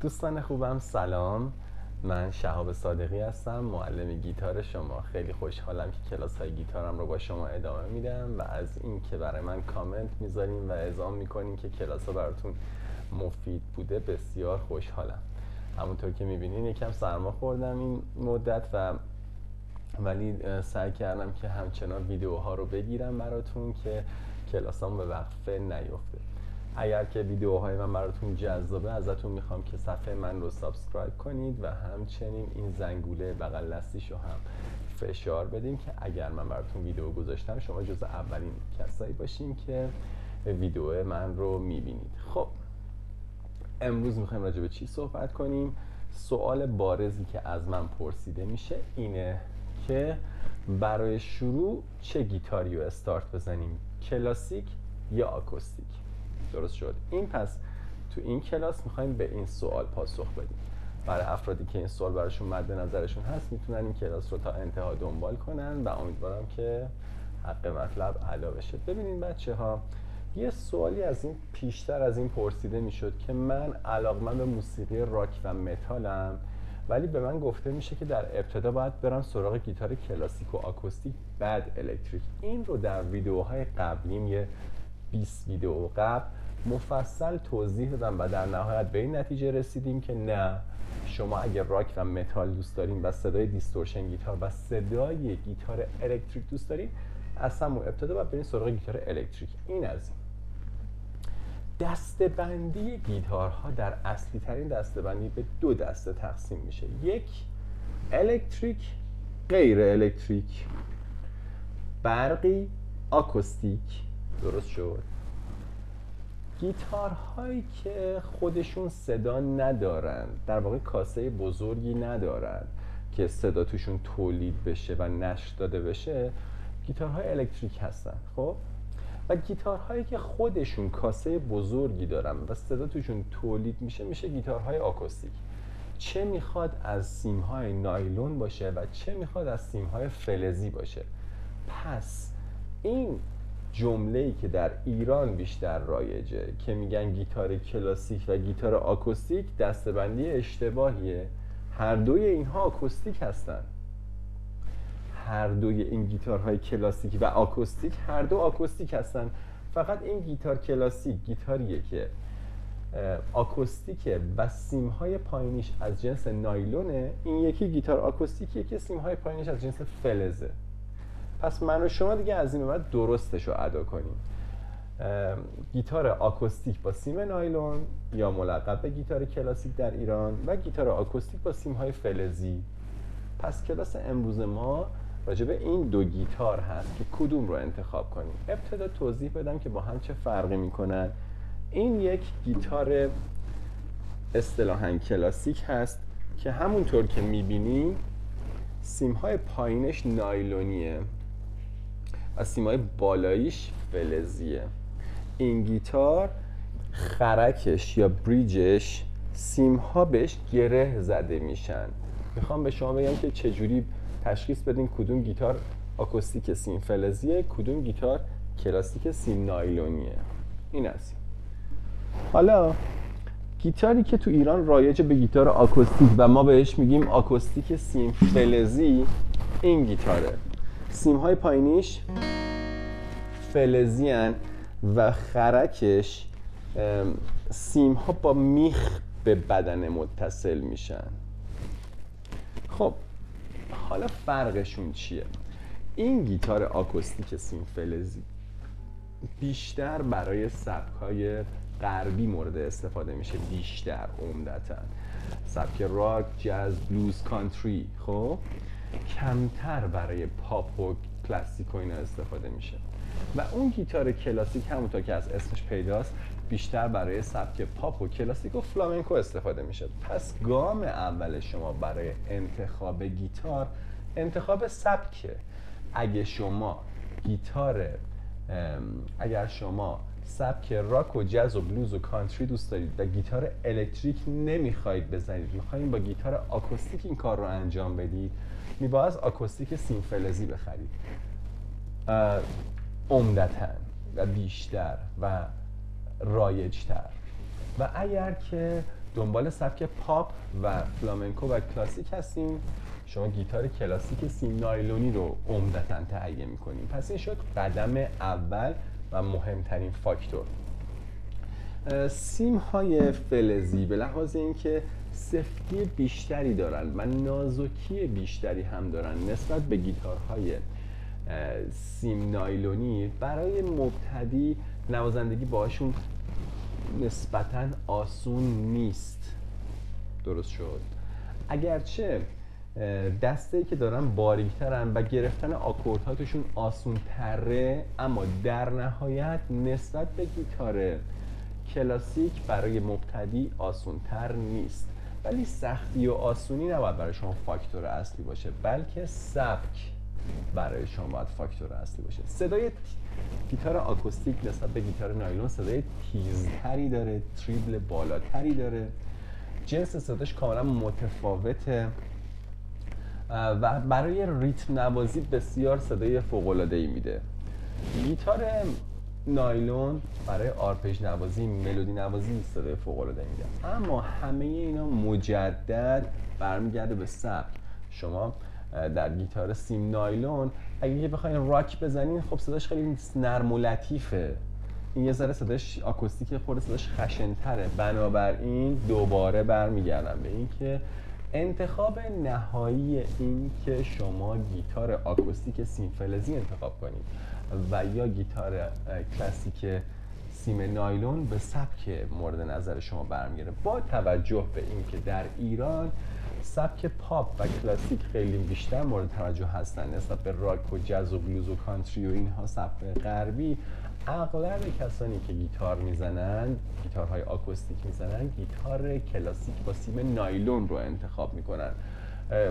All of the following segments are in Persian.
دوستان خوبم سلام. من شهاب صادقی هستم معلم گیتار شما. خیلی خوشحالم که کلاس های گیتارم رو با شما ادامه میدم و از این که برای من کامنت می‌ذاریم و اعزام می‌کنیم که کلاس ها براتون مفید بوده بسیار خوشحالم. همونطور که می‌بینین یکم سرما خوردم این مدت و ولی سعی کردم که همچنان ویدیوها رو بگیرم براتون که کلاسام به وقفه نیفته. اگر که ویدیوهای من براتون جذابه ازتون می‌خوام که صفحه من رو subscribe کنید و همچنین این زنگوله بغل دستیش رو هم فشار بدیم که اگر من براتون ویدیو گذاشتم شما جز اولین کسایی باشین که ویدیو من رو می‌بینید. خب امروز می‌خوایم راجع به چی صحبت کنیم؟ سوال بارزی که از من پرسیده میشه اینه که برای شروع چه گیتاری رو استارت بزنیم؟ کلاسیک یا آکوستیک درست شد. این پس تو این کلاس می‌خوایم به این سوال پاسخ بدیم. برای افرادی که این سوال براشون مد نظرشون هست می‌تونن این کلاس رو تا انتها دنبال کنن و امیدوارم که حق مطلب علا بشه. ببینید بچه ها یه سوالی از این پیشتر از این پرسیده می‌شد که من علاقمند به موسیقی راک و متالم ولی به من گفته میشه که در ابتدا باید برم سراغ گیتار کلاسیک و آکوستیک بعد الکتریک. این رو در ویدیوهای قبلیم یه 20 ویدیو قبل مفصل توضیح دادم و در نهایت به این نتیجه رسیدیم که نه. شما اگر راک و متال دوست دارین و صدای distortion گیتار و صدای گیتار الکتریک دوست دارین از همون ابتدا باید برین سراغ گیتار الکتریک. این از این. دستبندی گیتارها در اصلی ترین دستبندی به دو دسته تقسیم میشه. یک الکتریک غیر الکتریک. برقی آکوستیک. درست شد. گیتارهایی که خودشون صدا ندارن در واقع کاسه بزرگی ندارن که صدا توشون تولید بشه و نشر داده بشه گیتارهای الکتریک هستن خب؟ و گیتارهایی که خودشون کاسه بزرگی دارن و صدا توشون تولید میشه میشه گیتارهای آکوستیک. چه می‌خواد از سیمهای نایلون باشه و چه می‌خواد از سیمهای فلزی باشه؟ پس این جمله که در ایران بیشتر رایجه که میگن گیتار کلاسیک و گیتار آکوستیک دستبندی اشتباهیه. هر دوی اینها آکوستیک هستن. هر دوی این گیتارهای کلاسیک و آکوستیک هر دو آکوستیک هستن. فقط این گیتار کلاسیک گیتاریه که آکوستیکه و سیمهای پایینیش از جنس نایلونه. این یکی گیتار آکوستیکیه که سیمهای پایینیش از جنس فلزه. پس من و شما دیگه از این بعد درستش رو ادا کنیم. گیتار آکوستیک با سیم نایلون یا ملقب به گیتار کلاسیک در ایران و گیتار آکوستیک با سیم های فلزی. پس کلاس امروز ما راجع به این دو گیتار هست که کدوم رو انتخاب کنیم. ابتدا توضیح بدم که با هم چه فرقی می‌کنن. این یک گیتار اصطلاحا کلاسیک هست که همونطور که می‌بینیم سیم های پایینش نایلونیه. و سیمای بالاییش فلزیه. این گیتار خرکش یا bridge ش سیم ها بهش گره زده میشن. می‌خوام به شما بگم که چجوری تشخیص بدین کدوم گیتار آکوستیک سیم فلزیه کدوم گیتار کلاسیک سیم نایلونیه. این است حالا گیتاری که تو ایران رایج به گیتار آکوستیک و ما بهش میگیم آکوستیک سیم فلزی این گیتاره. سیم های پایینیش فلزی و خرکش سیم ها با میخ به بدن متصل میشن. خب حالا فرقشون چیه؟ این گیتار آکوستیک سیم فلزی بیشتر برای سبک های غربی مورد استفاده میشه بیشتر عمدتا. سبک راک، جاز، بلوز، کانتری خب؟ کمتر برای پاپ و کلاسیک و اینا استفاده میشه. و اون گیتار کلاسیک همونطور که از اسمش پیداست بیشتر برای سبک پاپ و کلاسیک و فلامنکو استفاده میشه. پس گام اول شما برای انتخاب گیتار انتخاب سبکه. اگه شما گیتار اگر شما سبک راک و جاز و بلوز و کانتری دوست دارید. و گیتار الکتریک نمی‌خواید بزنید. می‌خواید با گیتار آکوستیک این کار رو انجام بدید. میباید آکوستیک سیم فلزی بخرید عمدتا و بیشتر و رایجتر. و اگر که دنبال سبک پاپ و فلامنکو و کلاسیک هستیم شما گیتار کلاسیک سیم نایلونی رو عمدتا تهیه می‌کنیم پس این شد قدم اول و مهمترین فاکتور. سیم های فلزی به لحاظ اینکه سفتی بیشتری دارن و نازکی بیشتری هم دارن نسبت به گیتارهای سیم نایلونی برای مبتدی نوازندگی باشون نسبتا آسون نیست. درست شد. اگرچه دسته که دارن باریکترن و گرفتن آکوردهاتشون آسون تره اما در نهایت نسبت به گیتار کلاسیک برای مبتدی آسون تر نیست. ولی سختی و آسونی نباید برای شما فاکتور اصلی باشه بلکه سبک برای شما باید فاکتور اصلی باشه. صدای گیتار آکوستیک نسبت به گیتار نایلون صدای تیزتری داره تریبل بالاتری داره. جنس صداش کاملا متفاوته. و برای ریتم نوازی بسیار صدای فوق العاده ای میده. گیتار نایلون برای آرپژ نوازی ملودی نوازی صدای فوق العاده میده. اما همه اینا مجدد برمیگرده به سبک. شما در گیتار سیم نایلون اگه بخواین راک بزنین خب صداش خیلی نرم و لطیفه. این یه ذره صداش آکوستیک یه خورده صداش خشنتره. بنابراین دوباره برمیگردم به اینکه انتخاب نهایی این که شما گیتار آکوستیک سیم فلزی انتخاب کنید و یا گیتار کلاسیک سیم نایلون به سبک مورد نظر شما برمیگرده با توجه به اینکه در ایران سبک پاپ و کلاسیک خیلی بیشتر مورد توجه هستن نسبت به راک و جاز و بلوز و کانتری و اینها سبک غربی اغلب کسانی که گیتار می‌زنن گیتارهای آکوستیک می‌زنن گیتار کلاسیک با سیم نایلون رو انتخاب می‌کنن.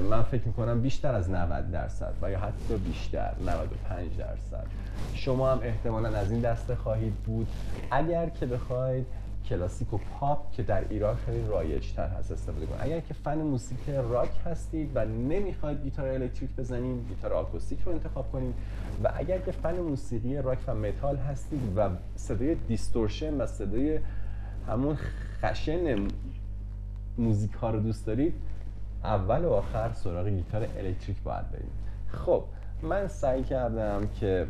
من فکر می‌کنم بیشتر از 90 درصد و یا حتی بیشتر 95 درصد. شما هم احتمالا از این دسته خواهید بود. اگر که بخواید کلاسیک و پاپ که در ایران خیلی رایج تر هست استفاده کنید اگر که فن موسیقی راک هستید و نمی‌خواید گیتار الکتریک بزنید گیتار آکوستیک رو انتخاب کنید و اگر که فن موسیقی راک و متال هستید و صدای distortion و صدای همون خشن موزیک ها رو دوست دارید اول و آخر سراغ گیتار الکتریک باید برید. خب من سعی کردم که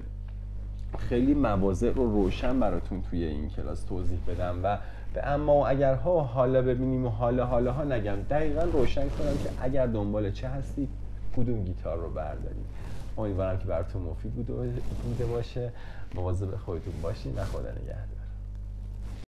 خیلی مواضع رو روشن براتون توی این کلاس توضیح بدم و به اما اگر ها حالا ببینیم و حالا حالا ها نگم دقیقا روشن کنم که اگر دنبال چه هستید کدوم گیتار رو بردارید. امیدوارم که براتون مفید بوده باشه. مواظب خودتون باشید و خدا نگهدار.